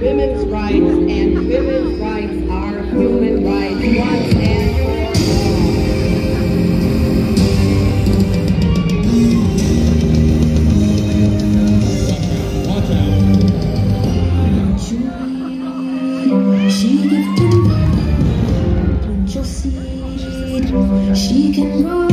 women's rights, and women's rights are human rights once and for all. She can grow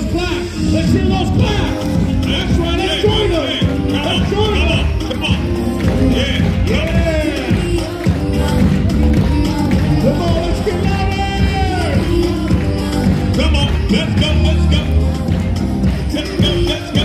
those claps. Let's hear those claps. That's right. Let's join them. Let's join them. Come on. Yeah. Yeah. Come on, let's get louder. Come on. Let's go. Let's go. Let's go. Let's go.